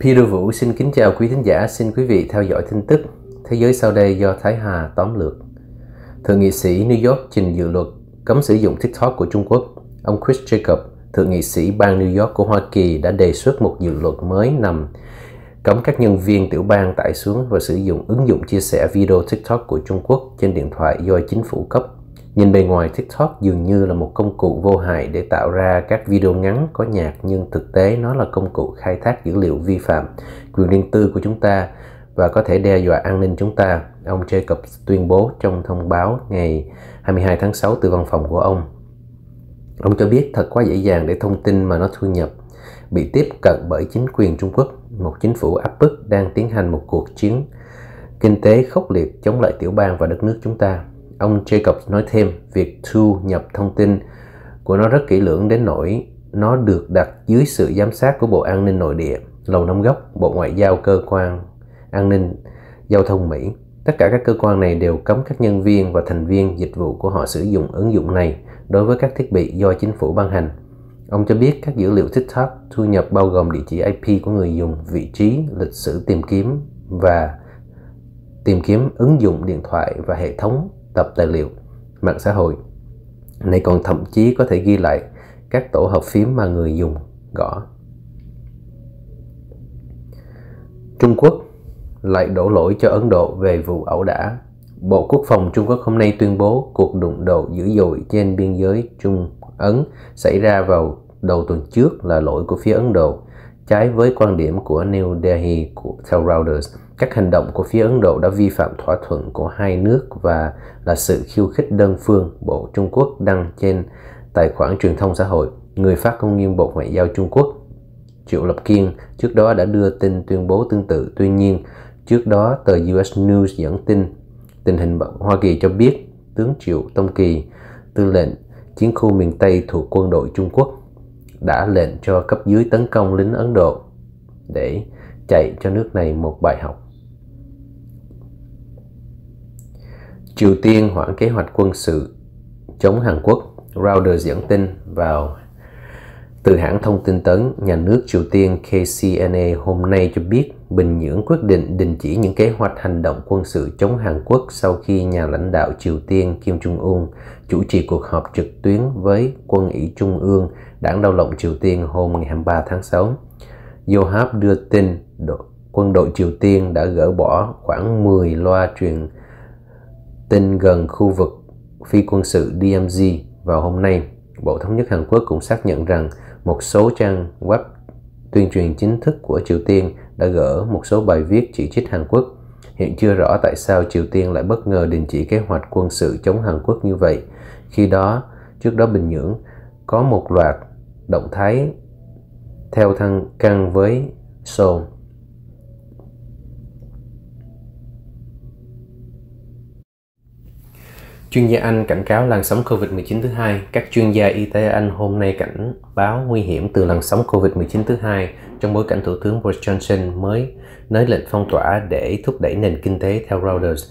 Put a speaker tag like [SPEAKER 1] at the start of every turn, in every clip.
[SPEAKER 1] Peter Vũ xin kính chào quý thính giả, xin quý vị theo dõi tin tức Thế giới sau đây do Thái Hà tóm lược. Thượng nghị sĩ New York trình dự luật cấm sử dụng TikTok của Trung Quốc. Ông Chris Jacob, thượng nghị sĩ bang New York của Hoa Kỳ đã đề xuất một dự luật mới nằm cấm các nhân viên tiểu bang tải xuống và sử dụng ứng dụng chia sẻ video TikTok của Trung Quốc trên điện thoại do chính phủ cấp. Nhìn bề ngoài TikTok dường như là một công cụ vô hại để tạo ra các video ngắn có nhạc nhưng thực tế nó là công cụ khai thác dữ liệu vi phạm quyền riêng tư của chúng ta và có thể đe dọa an ninh chúng ta, ông Jacobs tuyên bố trong thông báo ngày 22 tháng 6 từ văn phòng của ông. Ông cho biết thật quá dễ dàng để thông tin mà nó thu nhập bị tiếp cận bởi chính quyền Trung Quốc, một chính phủ áp bức đang tiến hành một cuộc chiến kinh tế khốc liệt chống lại tiểu bang và đất nước chúng ta. Ông Jacobs nói thêm, việc thu nhập thông tin của nó rất kỹ lưỡng đến nỗi nó được đặt dưới sự giám sát của Bộ An ninh Nội địa, Lầu Năm Góc, Bộ Ngoại giao Cơ quan An ninh Giao thông Mỹ. Tất cả các cơ quan này đều cấm các nhân viên và thành viên dịch vụ của họ sử dụng ứng dụng này đối với các thiết bị do chính phủ ban hành. Ông cho biết các dữ liệu TikTok thu nhập bao gồm địa chỉ IP của người dùng, vị trí, lịch sử tìm kiếm và tìm kiếm ứng dụng điện thoại và hệ thống tập tài liệu, mạng xã hội. Này còn thậm chí có thể ghi lại các tổ hợp phím mà người dùng gõ. Trung Quốc lại đổ lỗi cho Ấn Độ về vụ ẩu đả. Bộ Quốc phòng Trung Quốc hôm nay tuyên bố cuộc đụng độ dữ dội trên biên giới Trung Ấn xảy ra vào đầu tuần trước là lỗi của phía Ấn Độ, trái với quan điểm của New Delhi của theo Reuters. Các hành động của phía Ấn Độ đã vi phạm thỏa thuận của hai nước và là sự khiêu khích đơn phương, Bộ Trung Quốc đăng trên tài khoản truyền thông xã hội. Người phát ngôn nghiêm Bộ Ngoại giao Trung Quốc Triệu Lập Kiên trước đó đã đưa tin tuyên bố tương tự. Tuy nhiên, trước đó tờ US News dẫn tin tình hình Hoa Kỳ cho biết tướng Triệu Tông Kỳ, tư lệnh chiến khu miền Tây thuộc quân đội Trung Quốc đã lệnh cho cấp dưới tấn công lính Ấn Độ để chạy cho nước này một bài học. Triều Tiên hoãn kế hoạch quân sự chống Hàn Quốc. Reuters dẫn tin vào từ hãng thông tin tấn, nhà nước Triều Tiên KCNA hôm nay cho biết Bình Nhưỡng quyết định đình chỉ những kế hoạch hành động quân sự chống Hàn Quốc sau khi nhà lãnh đạo Triều Tiên Kim Jong-un chủ trì cuộc họp trực tuyến với quân ủy Trung ương đảng đau động Triều Tiên hôm ngày 23 tháng 6. Yohap đưa tin đội, quân đội Triều Tiên đã gỡ bỏ khoảng 10 loa truyền tin gần khu vực phi quân sự DMZ vào hôm nay. Bộ Thống nhất Hàn Quốc cũng xác nhận rằng một số trang web tuyên truyền chính thức của Triều Tiên đã gỡ một số bài viết chỉ trích Hàn Quốc. Hiện chưa rõ tại sao Triều Tiên lại bất ngờ đình chỉ kế hoạch quân sự chống Hàn Quốc như vậy. Khi đó, trước đó Bình Nhưỡng có một loạt động thái theo thăng căng với sồn Chuyên gia Anh cảnh cáo làn sóng COVID-19 thứ hai. Các chuyên gia y tế Anh hôm nay cảnh báo nguy hiểm từ làn sóng COVID-19 thứ hai trong bối cảnh Thủ tướng Boris Johnson mới nới lệnh phong tỏa để thúc đẩy nền kinh tế theo Reuters.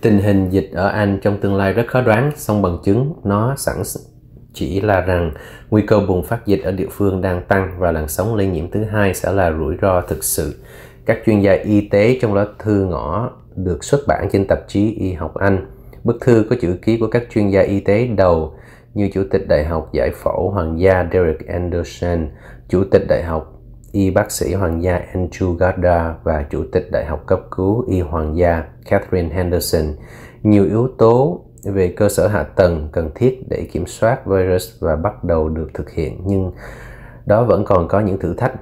[SPEAKER 1] Tình hình dịch ở Anh trong tương lai rất khó đoán, song bằng chứng nó sẵn chỉ là rằng nguy cơ bùng phát dịch ở địa phương đang tăng và làn sóng lây nhiễm thứ hai sẽ là rủi ro thực sự. Các chuyên gia y tế trong lá thư ngõ được xuất bản trên tạp chí Y học Anh Bức thư có chữ ký của các chuyên gia y tế đầu như Chủ tịch Đại học Giải phẫu Hoàng gia Derek Anderson, Chủ tịch Đại học Y bác sĩ Hoàng gia Andrew Garda và Chủ tịch Đại học cấp cứu Y Hoàng gia Catherine Henderson. Nhiều yếu tố về cơ sở hạ tầng cần thiết để kiểm soát virus và bắt đầu được thực hiện, nhưng đó vẫn còn có những thử thách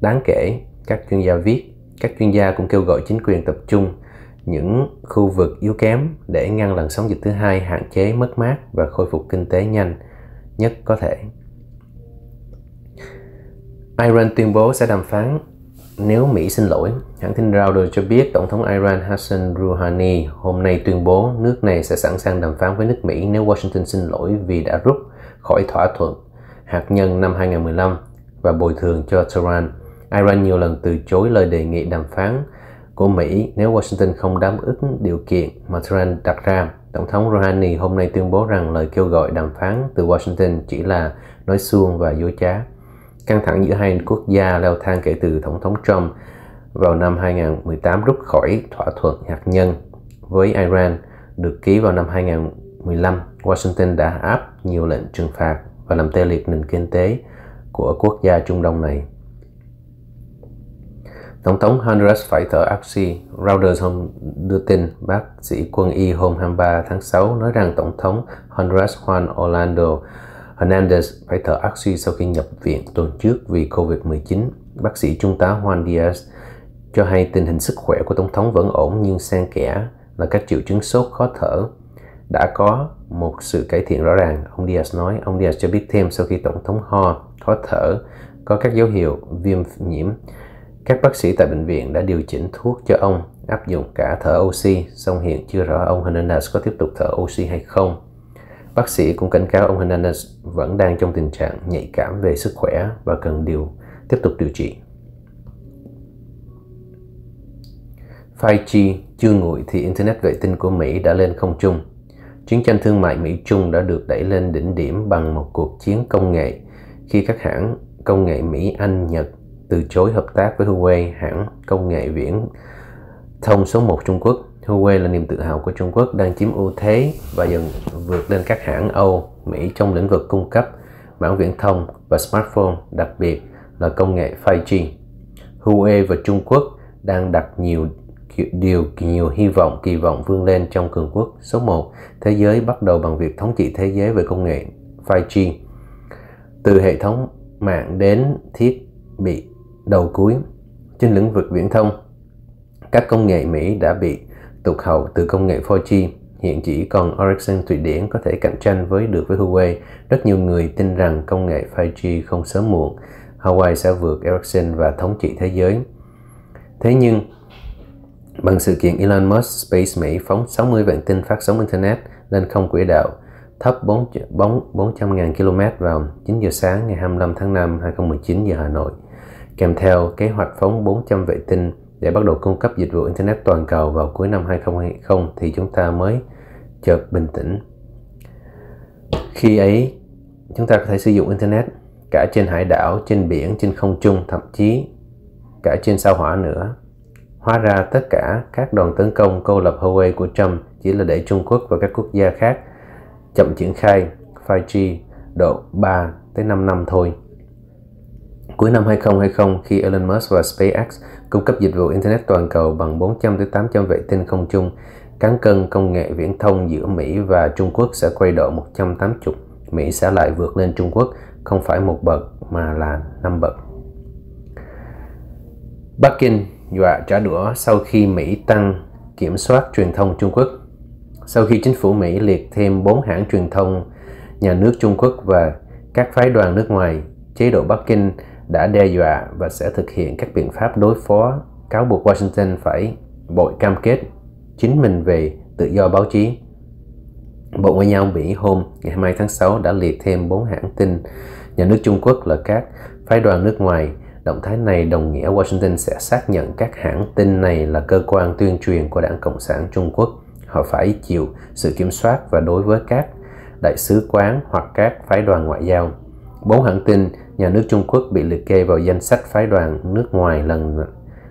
[SPEAKER 1] đáng kể, các chuyên gia viết, các chuyên gia cũng kêu gọi chính quyền tập trung những khu vực yếu kém để ngăn làn sóng dịch thứ hai hạn chế mất mát và khôi phục kinh tế nhanh nhất có thể. Iran tuyên bố sẽ đàm phán nếu Mỹ xin lỗi. Hãng tin Reuters cho biết Tổng thống Iran Hassan Rouhani hôm nay tuyên bố nước này sẽ sẵn sàng đàm phán với nước Mỹ nếu Washington xin lỗi vì đã rút khỏi thỏa thuận hạt nhân năm 2015 và bồi thường cho Tehran. Iran nhiều lần từ chối lời đề nghị đàm phán của Mỹ nếu Washington không đáp ứng điều kiện mà Tehran đặt ra. Tổng thống Rouhani hôm nay tuyên bố rằng lời kêu gọi đàm phán từ Washington chỉ là nói suông và dối trá. Căng thẳng giữa hai quốc gia leo thang kể từ Tổng thống Trump vào năm 2018 rút khỏi thỏa thuận hạt nhân với Iran, được ký vào năm 2015. Washington đã áp nhiều lệnh trừng phạt và làm tê liệt nền kinh tế của quốc gia Trung Đông này. Tổng thống Honduras phải thở oxy. Reuters hôm đưa tin, bác sĩ quân y hôm 23 tháng 6 nói rằng Tổng thống Honduras Juan Orlando Hernandez phải thở oxy sau khi nhập viện tuần trước vì COVID-19. Bác sĩ Trung tá Juan Diaz cho hay tình hình sức khỏe của Tổng thống vẫn ổn nhưng xen kẽ là các triệu chứng sốt khó thở đã có một sự cải thiện rõ ràng. Ông Diaz nói, ông Diaz cho biết thêm sau khi Tổng thống ho, khó thở, có các dấu hiệu viêm nhiễm. Các bác sĩ tại bệnh viện đã điều chỉnh thuốc cho ông, áp dụng cả thở oxy, song hiện chưa rõ ông Hernandez có tiếp tục thở oxy hay không. Bác sĩ cũng cảnh cáo ông Hernandez vẫn đang trong tình trạng nhạy cảm về sức khỏe và cần điều tiếp tục điều trị. Phai chi chưa nguội thì Internet vệ tinh của Mỹ đã lên không trung. Chiến tranh thương mại Mỹ-Trung đã được đẩy lên đỉnh điểm bằng một cuộc chiến công nghệ khi các hãng công nghệ Mỹ, Anh, Nhật từ chối hợp tác với Huawei, hãng công nghệ viễn thông số 1 Trung Quốc. Huawei là niềm tự hào của Trung Quốc đang chiếm ưu thế và dần vượt lên các hãng Âu, Mỹ trong lĩnh vực cung cấp mảng viễn thông và smartphone, đặc biệt là công nghệ 5G. Huawei và Trung Quốc đang đặt nhiều điều nhiều hy vọng kỳ vọng vươn lên trong cường quốc số 1 thế giới bắt đầu bằng việc thống trị thế giới về công nghệ 5G từ hệ thống mạng đến thiết bị đầu cuối trên lĩnh vực viễn thông các công nghệ Mỹ đã bị tụt hậu từ công nghệ 4G hiện chỉ còn Ericsson Thụy Điển có thể cạnh tranh với được với Huawei. Rất nhiều người tin rằng công nghệ 5G không sớm muộn. Huawei sẽ vượt Ericsson và thống trị thế giới. Thế nhưng Bằng sự kiện Elon Musk Space Mỹ phóng 60 vệ tinh phát sóng Internet lên không quỹ đạo thấp 4, 400.000 km vào 9 giờ sáng ngày 25 tháng 5 2019 giờ Hà Nội, kèm theo kế hoạch phóng 400 vệ tinh để bắt đầu cung cấp dịch vụ Internet toàn cầu vào cuối năm 2020 thì chúng ta mới chợt bình tĩnh. Khi ấy, chúng ta có thể sử dụng Internet cả trên hải đảo, trên biển, trên không trung, thậm chí cả trên sao hỏa nữa. Hóa ra tất cả các đòn tấn công cô lập Huawei của Trump chỉ là để Trung Quốc và các quốc gia khác chậm triển khai 5G độ 3 tới 5 năm thôi. Cuối năm 2020 khi Elon Musk và SpaceX cung cấp dịch vụ Internet toàn cầu bằng 400 tới 800 vệ tinh không trung, cán cân công nghệ viễn thông giữa Mỹ và Trung Quốc sẽ quay độ 180. Mỹ sẽ lại vượt lên Trung Quốc không phải một bậc mà là năm bậc. Bắc Kinh dọa trả đũa sau khi Mỹ tăng kiểm soát truyền thông Trung Quốc. Sau khi chính phủ Mỹ liệt thêm 4 hãng truyền thông nhà nước Trung Quốc và các phái đoàn nước ngoài, chế độ Bắc Kinh đã đe dọa và sẽ thực hiện các biện pháp đối phó cáo buộc Washington phải bội cam kết chính mình về tự do báo chí. Bộ Ngoại giao Mỹ hôm ngày 22 tháng 6 đã liệt thêm 4 hãng tin nhà nước Trung Quốc là các phái đoàn nước ngoài Động thái này đồng nghĩa Washington sẽ xác nhận các hãng tin này là cơ quan tuyên truyền của Đảng Cộng sản Trung Quốc. Họ phải chịu sự kiểm soát và đối với các đại sứ quán hoặc các phái đoàn ngoại giao. Bốn hãng tin nhà nước Trung Quốc bị liệt kê vào danh sách phái đoàn nước ngoài lần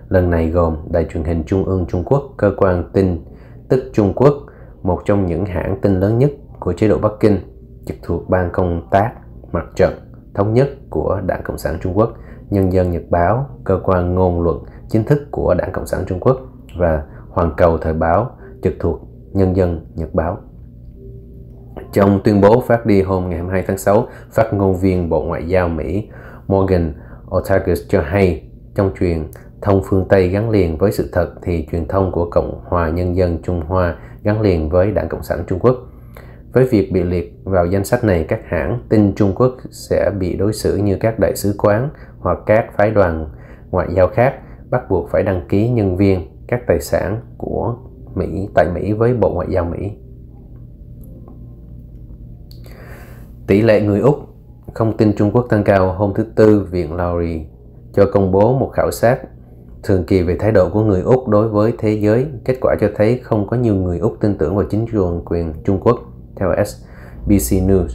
[SPEAKER 1] lần này gồm Đài truyền hình Trung ương Trung Quốc, cơ quan tin tức Trung Quốc, một trong những hãng tin lớn nhất của chế độ Bắc Kinh, trực thuộc ban công tác mặt trận thống nhất của Đảng Cộng sản Trung Quốc, Nhân dân Nhật Báo, cơ quan ngôn luận chính thức của Đảng Cộng sản Trung Quốc và Hoàn Cầu Thời báo trực thuộc Nhân dân Nhật Báo. Trong tuyên bố phát đi hôm ngày 22 tháng 6, phát ngôn viên Bộ Ngoại giao Mỹ Morgan Ortagus cho hay trong truyền thông phương Tây gắn liền với sự thật thì truyền thông của Cộng hòa Nhân dân Trung Hoa gắn liền với Đảng Cộng sản Trung Quốc. Với việc bị liệt vào danh sách này, các hãng tin Trung Quốc sẽ bị đối xử như các đại sứ quán hoặc các phái đoàn ngoại giao khác bắt buộc phải đăng ký nhân viên các tài sản của Mỹ tại Mỹ với Bộ Ngoại giao Mỹ. Tỷ lệ người Úc không tin Trung Quốc tăng cao hôm thứ Tư, Viện Lowry cho công bố một khảo sát thường kỳ về thái độ của người Úc đối với thế giới. Kết quả cho thấy không có nhiều người Úc tin tưởng vào chính trường quyền Trung Quốc, theo SBC News.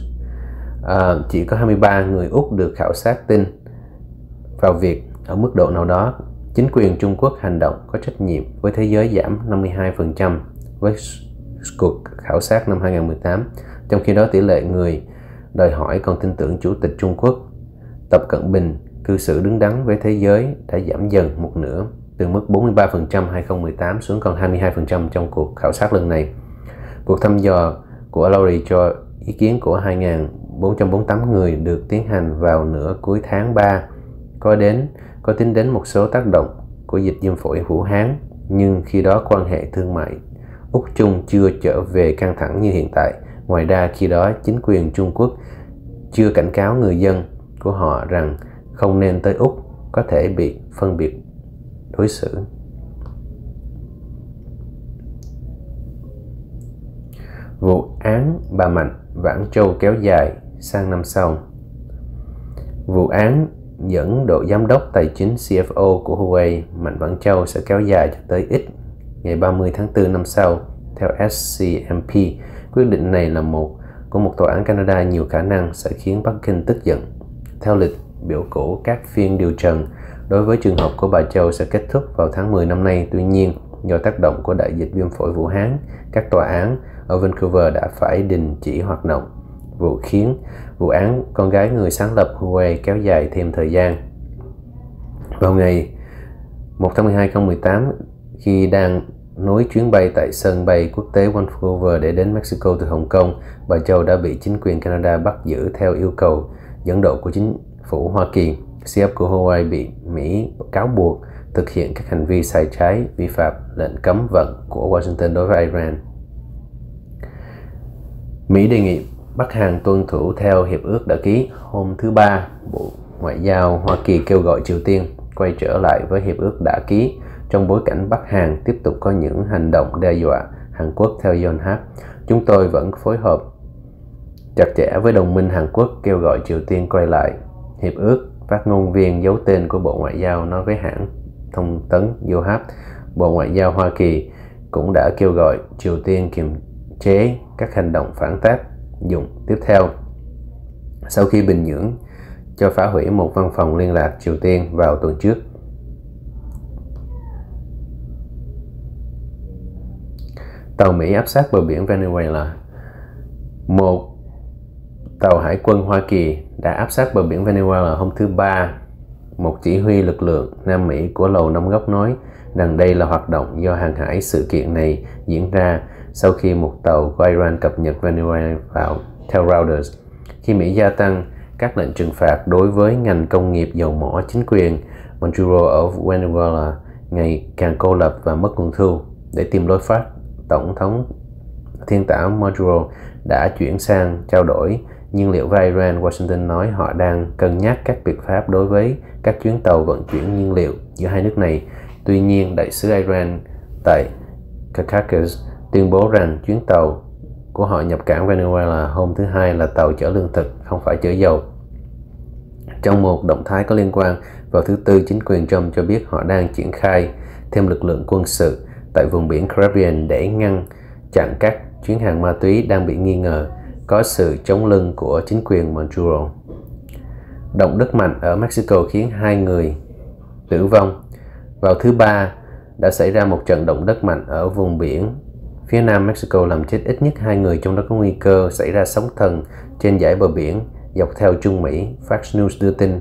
[SPEAKER 1] À, chỉ có 23 người Úc được khảo sát tin vào việc ở mức độ nào đó chính quyền Trung Quốc hành động có trách nhiệm với thế giới giảm 52% với cuộc khảo sát năm 2018, trong khi đó tỷ lệ người đòi hỏi còn tin tưởng Chủ tịch Trung Quốc Tập Cận Bình, cư xử đứng đắn với thế giới, đã giảm dần một nửa, từ mức 43% 2018 xuống còn 22% trong cuộc khảo sát lần này. Cuộc thăm dò của Lowry cho ý kiến của 2.448 người được tiến hành vào nửa cuối tháng 3 có đến, có tính đến một số tác động của dịch viêm phổi Vũ Hán, nhưng khi đó quan hệ thương mại Úc Trung chưa trở về căng thẳng như hiện tại. Ngoài ra khi đó, chính quyền Trung Quốc chưa cảnh cáo người dân của họ rằng không nên tới Úc, có thể bị phân biệt đối xử. Vụ án bà Mạnh Vãn Châu kéo dài sang năm sau. Vụ án dẫn độ giám đốc tài chính CFO của Huawei, Mạnh Vãn Châu, sẽ kéo dài cho tới ít ngày 30 tháng 4 năm sau, theo SCMP. Quyết định này là một của một tòa án Canada nhiều khả năng sẽ khiến Bắc Kinh tức giận. Theo lịch biểu cổ các phiên điều trần đối với trường hợp của bà Châu sẽ kết thúc vào tháng 10 năm nay. Tuy nhiên, do tác động của đại dịch viêm phổi Vũ Hán, các tòa án ở Vancouver đã phải đình chỉ hoạt động. Vụ khiến vụ án con gái người sáng lập Huawei kéo dài thêm thời gian. Vào ngày 1 tháng 12 2018, khi đang nối chuyến bay tại sân bay quốc tế Vancouver để đến Mexico từ Hồng Kông, bà Châu đã bị chính quyền Canada bắt giữ theo yêu cầu dẫn độ của chính phủ Hoa Kỳ. CF của Hawaii bị Mỹ cáo buộc thực hiện các hành vi sai trái vi phạm lệnh cấm vận của Washington đối với Iran. Mỹ đề nghị Bắc Hàn tuân thủ theo hiệp ước đã ký hôm thứ Ba. Bộ Ngoại giao Hoa Kỳ kêu gọi Triều Tiên quay trở lại với hiệp ước đã ký trong bối cảnh Bắc Hàn tiếp tục có những hành động đe dọa Hàn Quốc theo Yonhap. Chúng tôi vẫn phối hợp chặt chẽ với đồng minh Hàn Quốc kêu gọi Triều Tiên quay lại hiệp ước. Phát ngôn viên giấu tên của Bộ Ngoại giao nói với hãng thông tấn Yonhap, Bộ Ngoại giao Hoa Kỳ cũng đã kêu gọi Triều Tiên kiềm chế các hành động phản tác dụng tiếp theo. Sau khi Bình Nhưỡng cho phá hủy một văn phòng liên lạc Triều Tiên vào tuần trước, tàu Mỹ áp sát bờ biển Venezuela. Một tàu hải quân Hoa Kỳ đã áp sát bờ biển Venezuela hôm thứ Ba. Một chỉ huy lực lượng Nam Mỹ của Lầu Năm Góc nói rằng đây là hoạt động do hàng hải sự kiện này diễn ra sau khi một tàu của Iran cập nhật Venezuela vào theo Reuters. Khi Mỹ gia tăng các lệnh trừng phạt đối với ngành công nghiệp dầu mỏ chính quyền, Maduro ở Venezuela ngày càng cô lập và mất nguồn thu để tìm lối phát Tổng thống thiên tảo Maduro đã chuyển sang trao đổi nhiên liệu với Iran. Washington nói họ đang cân nhắc các biện pháp đối với các chuyến tàu vận chuyển nhiên liệu giữa hai nước này. Tuy nhiên, đại sứ Iran tại Caracas tuyên bố rằng chuyến tàu của họ nhập cảng Venezuela hôm thứ Hai là tàu chở lương thực, không phải chở dầu. Trong một động thái có liên quan, vào thứ Tư, chính quyền Trump cho biết họ đang triển khai thêm lực lượng quân sự tại vùng biển Caribbean để ngăn chặn các chuyến hàng ma túy đang bị nghi ngờ có sự chống lưng của chính quyền Maduro. Động đất mạnh ở Mexico khiến hai người tử vong. Vào thứ Ba, đã xảy ra một trận động đất mạnh ở vùng biển phía nam Mexico làm chết ít nhất hai người trong đó có nguy cơ xảy ra sóng thần trên dải bờ biển dọc theo Trung Mỹ. Fox News đưa tin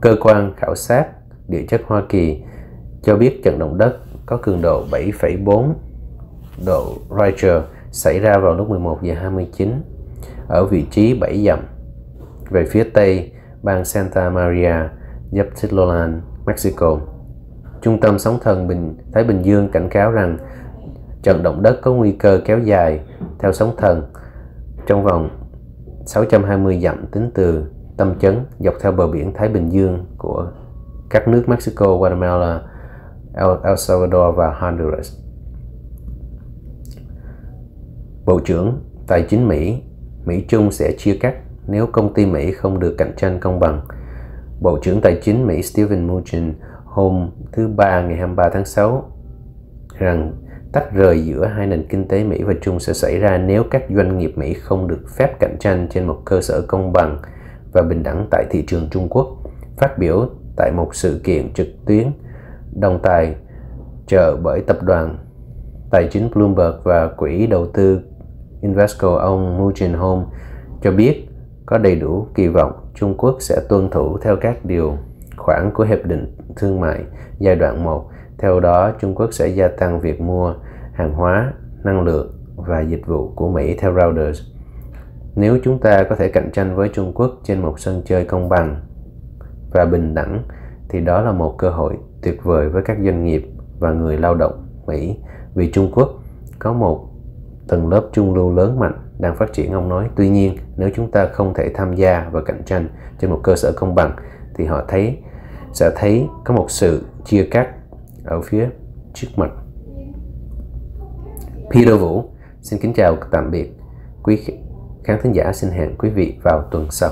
[SPEAKER 1] cơ quan khảo sát địa chất Hoa Kỳ cho biết trận động đất có cường độ 7,4 độ Richter xảy ra vào lúc 11 giờ 29 ở vị trí 7 dặm về phía tây bang Santa Maria, Yapchitlan, Mexico. Trung tâm sóng thần Bình Thái Bình Dương cảnh cáo rằng trận động đất có nguy cơ kéo dài theo sóng thần trong vòng 620 dặm tính từ tâm chấn dọc theo bờ biển Thái Bình Dương của các nước Mexico, Guatemala, El Salvador và Honduras. Bộ trưởng Tài chính Mỹ, Mỹ Trung sẽ chia cắt nếu công ty Mỹ không được cạnh tranh công bằng. Bộ trưởng Tài chính Mỹ Steven Mnuchin hôm thứ Ba ngày 23 tháng 6 rằng tách rời giữa hai nền kinh tế Mỹ và Trung sẽ xảy ra nếu các doanh nghiệp Mỹ không được phép cạnh tranh trên một cơ sở công bằng và bình đẳng tại thị trường Trung Quốc. Phát biểu tại một sự kiện trực tuyến đồng tài trợ bởi tập đoàn tài chính Bloomberg và quỹ đầu tư Invesco ông Mujin Home cho biết có đầy đủ kỳ vọng Trung Quốc sẽ tuân thủ theo các điều khoản của Hiệp định Thương mại giai đoạn 1. Theo đó, Trung Quốc sẽ gia tăng việc mua hàng hóa, năng lượng và dịch vụ của Mỹ theo Reuters. Nếu chúng ta có thể cạnh tranh với Trung Quốc trên một sân chơi công bằng và bình đẳng, thì đó là một cơ hội tuyệt vời với các doanh nghiệp và người lao động Mỹ. Vì Trung Quốc có một tầng lớp trung lưu lớn mạnh đang phát triển, ông nói. Tuy nhiên, nếu chúng ta không thể tham gia và cạnh tranh trên một cơ sở công bằng, thì họ thấy, sẽ thấy có một sự chia cắt ở phía trước mặt. Peter Vũ xin kính chào tạm biệt. Quý khán thính giả, xin hẹn quý vị vào tuần sau.